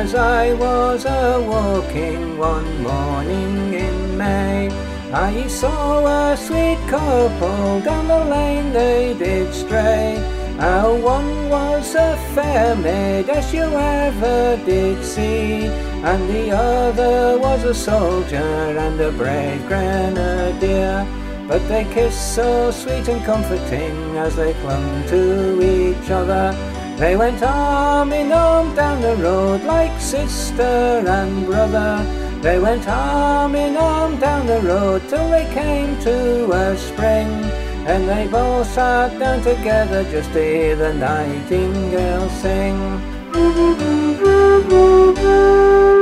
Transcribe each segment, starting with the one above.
As I was a walking one morning in May, I saw a sweet couple down the lane they did stray. How one was a fair maid as you ever did see, and the other was a soldier and a brave grenadier. But they kissed so sweet and comforting as they clung to each other. They went arm in arm down the road like sister and brother. They went arm in arm down the road till they came to a spring. And they both sat down together just to hear the nightingale sing.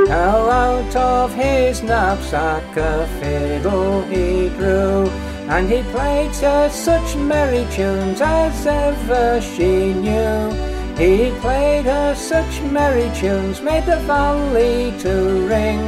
How out of his knapsack a fiddle he drew, and he played just such merry tunes as ever she knew. He played her such merry tunes, made the valley to ring.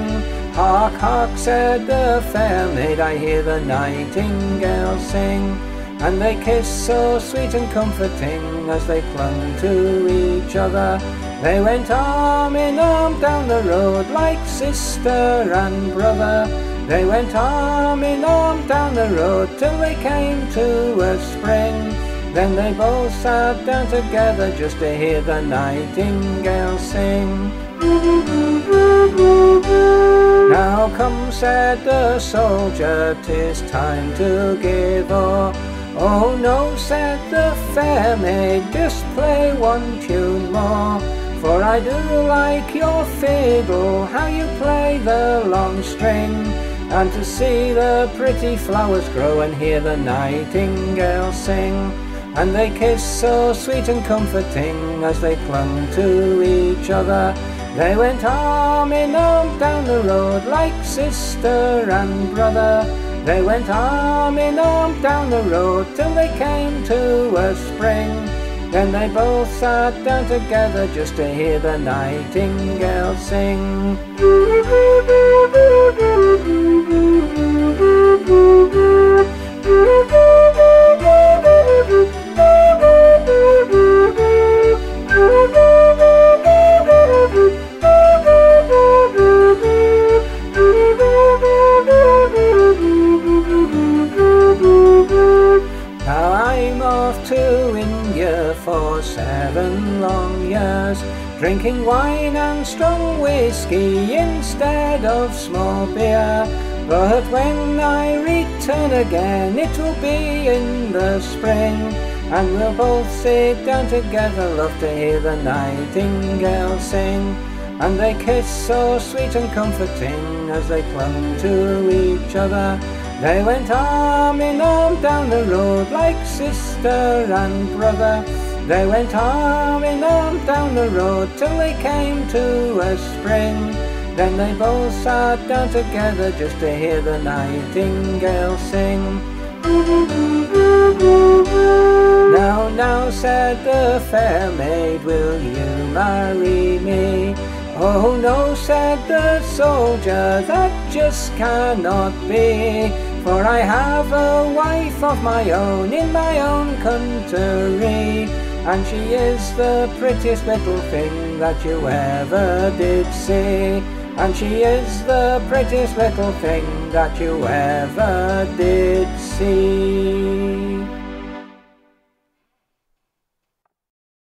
Hark, hark, said the fair maid, I hear the nightingale sing. And they kissed so sweet and comforting as they clung to each other. They went arm in arm down the road like sister and brother. They went arm in arm down the road till they came to a spring. Then they both sat down together just to hear the nightingale sing. Now come, said the soldier, tis time to give o'er. Oh no, said the fair maid, just play one tune more. For I do like your fiddle, how you play the long string. And to see the pretty flowers grow and hear the nightingale sing. And they kissed so sweet and comforting as they clung to each other. They went arm in arm down the road like sister and brother. They went arm in arm down the road till they came to a spring. Then they both sat down together just to hear the nightingale sing. For seven long years, drinking wine and strong whiskey instead of small beer. But when I return again, it will be in the spring, and we'll both sit down together, love to hear the nightingale sing. And they kiss so sweet and comforting as they clung to each other. They went arm in arm down the road like sister and brother. They went arm in arm down the road till they came to a spring. Then they both sat down together just to hear the nightingale sing. Now, now, said the fair maid, will you marry me? Oh no, said the soldier, that just cannot be. For I have a wife of my own in my own country, and she is the prettiest little thing that you ever did see. And she is the prettiest little thing that you ever did see.